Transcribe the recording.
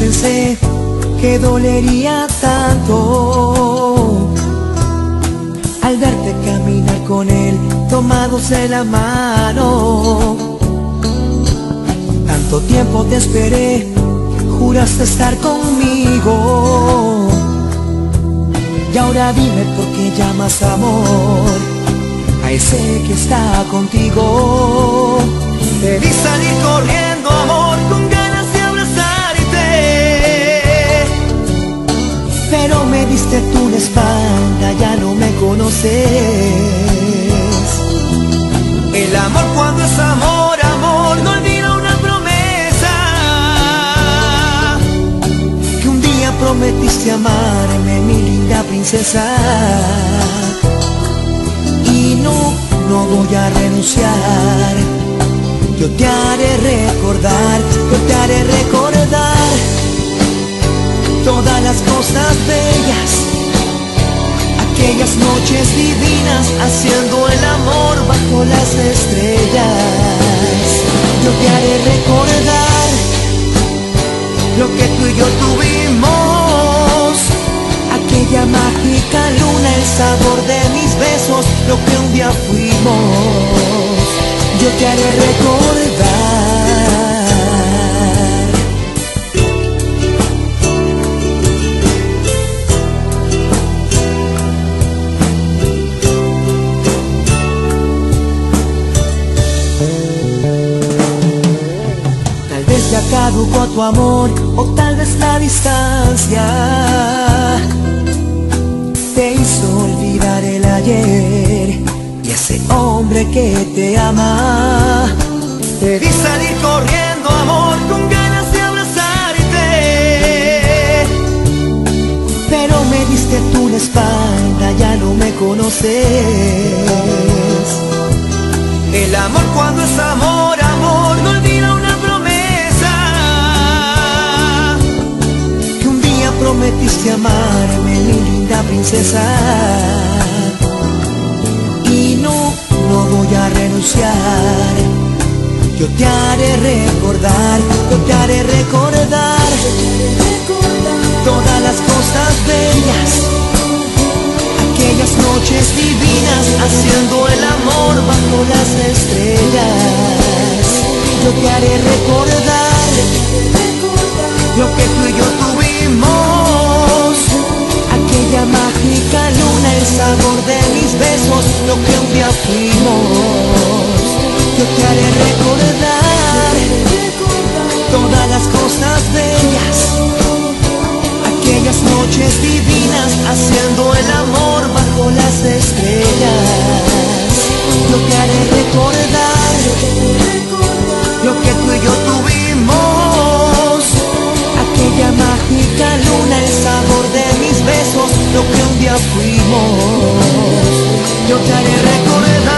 pensé que dolería tanto al verte caminar con él, tomados de la mano. Tanto tiempo te esperé, juraste estar conmigo. Y ahora dime por qué llamas amor a ese que está contigo. Diste tú la espalda, ya no me conoces. El amor cuando es amor, amor, no olvida una promesa. Que un día prometiste amarme, mi linda princesa. Y no, no voy a renunciar. Yo te haré recordar, yo te haré recordar todas las cosas bellas, aquellas noches divinas haciendo el amor bajo las estrellas. Yo te haré recordar lo que tú y yo tuvimos, aquella mágica luna, el sabor de mis besos, lo que un día fuimos. Yo te haré recordar. Caducó tu amor o tal vez la distancia te hizo olvidar el ayer y ese hombre que te ama. Debí salir corriendo, amor, con ganas de abrazarte. Pero me diste tú la espalda, ya no me conoces. El amor cuando es amor, princesa. Y no, no voy a renunciar. Yo te haré recordar, yo te haré recordar todas las cosas bellas, aquellas noches divinas haciendo el amor bajo las estrellas. Yo te haré recordar lo que tú y yo tuvimos, fuimos. Yo te haré recordar todas las cosas bellas, aquellas noches divinas haciendo el amor bajo las estrellas. Yo te haré recordar lo que tú y yo tuvimos, aquella mágica luna, el sabor de mis besos, lo que un día fuimos. Yo te haré recorrer